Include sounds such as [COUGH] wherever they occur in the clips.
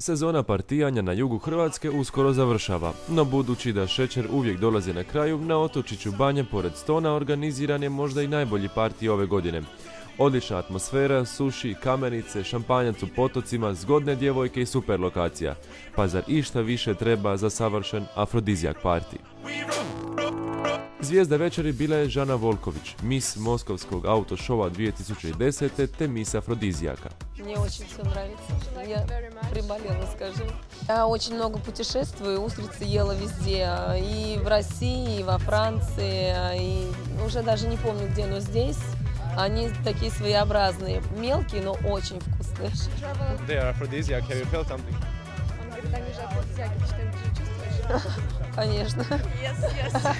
Sezona partijanja na jugu Hrvatske uskoro završava, no budući da šećer uvijek dolazi na kraju, na otočiću Banje pored Stona organiziran je možda i najbolji partij ove godine. Odlična atmosfera, suši, kamenice, šampanjac u potocima, zgodne djevojke i super lokacija. Pa zar išta više treba za savršen afrodizijak parti? Zvijezda večeri bila je Žana Volković, mis Moskovskog autošova 2010. te mis afrodizijaka. Мне очень все нравится. Я приболела, скажем. Я очень много путешествую, устрицы ела везде. И в России, и во Франции, и уже даже не помню где, но здесь они такие своеобразные. Мелкие, но очень вкусные. They are aphrodisiac. Have you felt something? Говорит, они же ты что-нибудь же чувствуешь? Конечно. Yes, yes.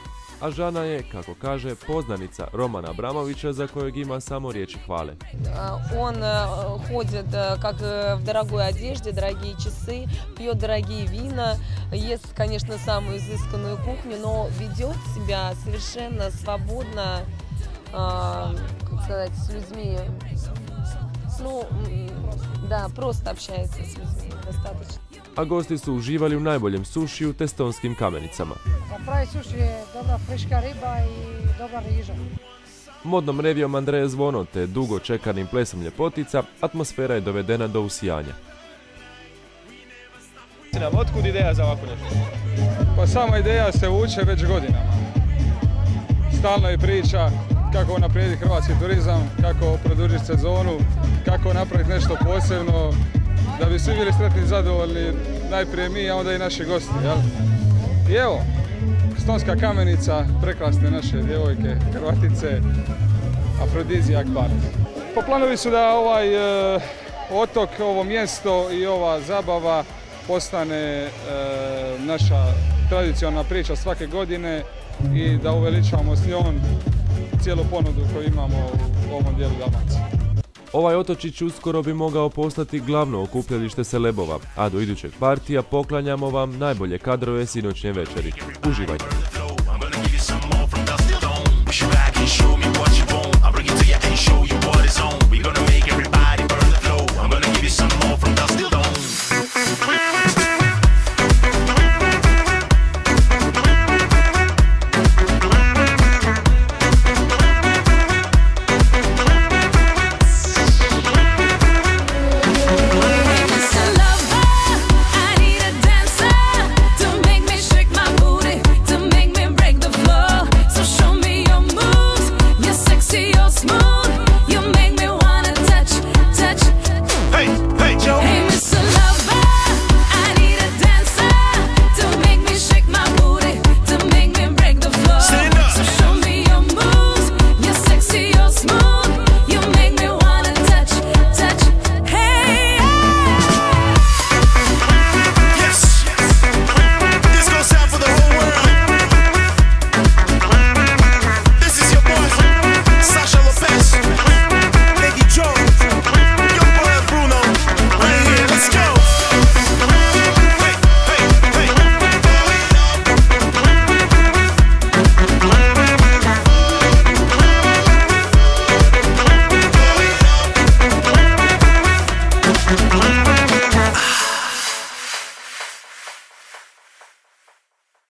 [LAUGHS] A Žana je, kako kaže, poznanica Romana Abramovića za kojeg ima samo riječi hvale. А, Он э, ходит э, как э, в дорогой одежде, дорогие часы, пьет дорогие вина, ест, конечно, самую изысканную кухню, но ведет себя совершенно свободно, а, как сказать, с людьми. Ну, м, да, просто общается с людьми достаточно. A gosti su uživali u najboljem sušiju te stonskim kamenicama. Za pravi suši je dobra friška riba i dobar riža. Modnom revijom Andreje Zvono te dugo čekanim plesom ljepotica, atmosfera je dovedena do usijanja. Nam, otkud ideja za ovako nešto? Pa sama ideja se vuče već godinama. Stalno je priča kako unaprijediti hrvatski turizam, kako produžiti sezonu, kako napraviti nešto posebno, da bi svi bili sretni i zadovoljni, najprije mi, a onda i naši gosti. Jel? I evo, Stonska kamenica, prekrasne naše djevojke, Hrvatice, Afrodizijak bar. Po planovi su da ovaj e, otok, ovo mjesto i ova zabava postane e, naša tradicionalna priča svake godine i da uveličamo s njom cijelu ponudu koju imamo u ovom dijelu Dalmacije. Ovaj otočić uskoro bi mogao postati glavno okupljalište selebova, a do idućeg partija poklanjamo vam najbolje kadrove sinoćnje večeri. Uživajte!